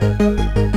Música